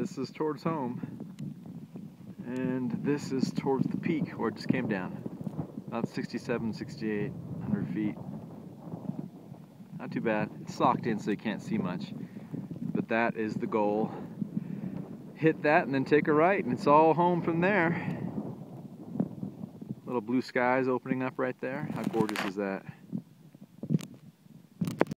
this is towards home. And this is towards the peak where it just came down. About 67, 68, 100 feet. Not too bad. It's socked in so you can't see much. But that is the goal. Hit that and then take a right and it's all home from there. Little blue skies opening up right there. How gorgeous is that?